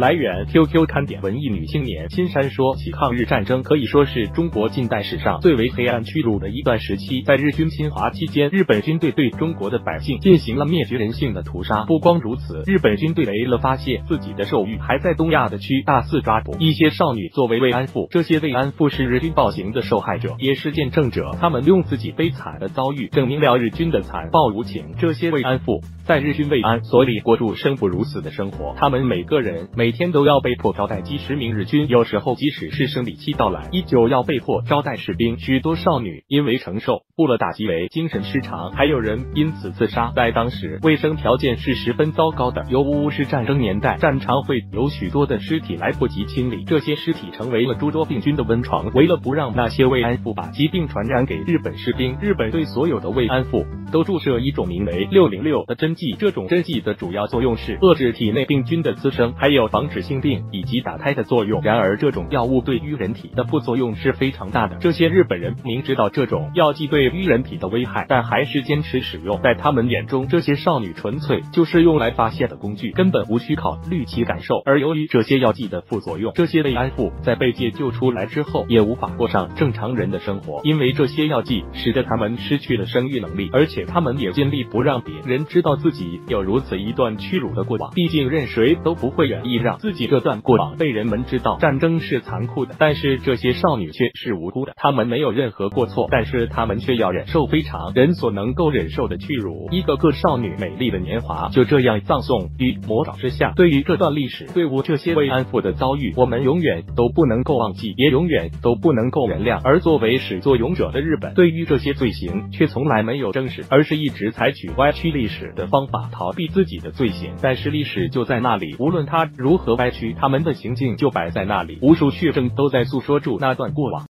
来源：QQ 看点文艺女青年。新山说起抗日战争，可以说是中国近代史上最为黑暗屈辱的一段时期。在日军侵华期间，日本军队对中国的百姓进行了灭绝人性的屠杀。不光如此，日本军队为了发泄自己的兽欲，还在东亚的区大肆抓捕一些少女作为慰安妇。这些慰安妇是日军暴行的受害者，也是见证者。他们用自己悲惨的遭遇证明了日军的残暴无情。这些慰安妇在日军慰安所里过住生不如死的生活，他们每个人每。每天都要被迫招待几十名日军，有时候即使是生理期到来，依旧要被迫招待士兵。许多少女因为承受不了打击为精神失常，还有人因此自杀。在当时，卫生条件是十分糟糕的，尤无是战争年代，战场会有许多的尸体来不及清理，这些尸体成为了诸多病菌的温床。为了不让那些慰安妇把疾病传染给日本士兵，日本对所有的慰安妇都注射一种名为六零六的针剂。这种针剂的主要作用是遏制体内病菌的滋生，还有。防止性病以及打胎的作用。然而，这种药物对于人体的副作用是非常大的。这些日本人明知道这种药剂对于人体的危害，但还是坚持使用。在他们眼中，这些少女纯粹就是用来发泄的工具，根本无需考虑其感受。而由于这些药剂的副作用，这些慰安妇在被解救出来之后，也无法过上正常人的生活，因为这些药剂使得他们失去了生育能力，而且他们也尽力不让别人知道自己有如此一段屈辱的过往。毕竟，任谁都不会愿意。让自己这段过往被人们知道，战争是残酷的，但是这些少女却是无辜的，她们没有任何过错，但是她们却要忍受非常人所能够忍受的屈辱。一个个少女美丽的年华就这样葬送于魔爪之下。对于这段历史，对于这些慰安妇的遭遇，我们永远都不能够忘记，也永远都不能够原谅。而作为始作俑者的日本，对于这些罪行却从来没有正视，而是一直采取歪曲历史的方法逃避自己的罪行。但是历史就在那里，无论他如。何歪曲他们的行径就摆在那里，无数血证都在诉说住那段过往。